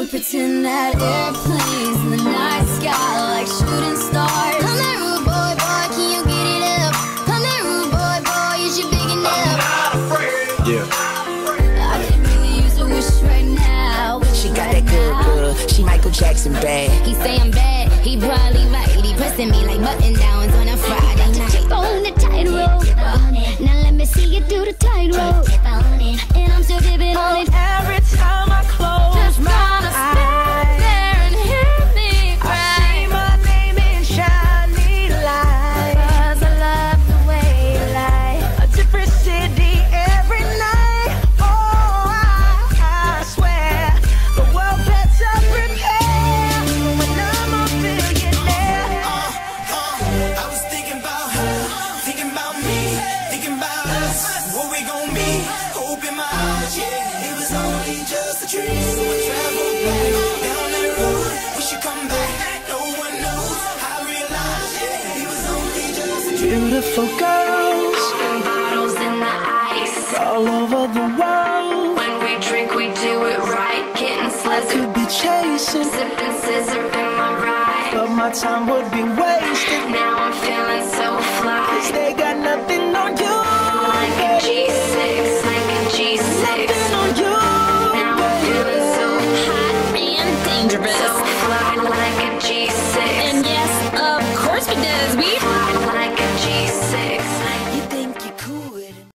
We pretend that airplanes in the night sky are like shooting stars. Come here, rude boy, boy, can you get it up? Come here, rude boy, boy, is you bigging it up? Yeah. I could really use a wish right now. She got that good girl. She Michael Jackson bad. He say I'm bad. He probably right. He pressing me like button downs on a Friday night. She on the title. Open yeah. It was only just a dream. So I traveled back down that road. We should come back. No one knows. I realized, yeah, it was only just a dream. Beautiful girls Bottles in the ice. all over the world. When we drink, we do it right. Getting slizzard, Could be chasing, sipping sizzurp in my ride. but my time would be wasted. Now I'm feeling so fly. hundred percent.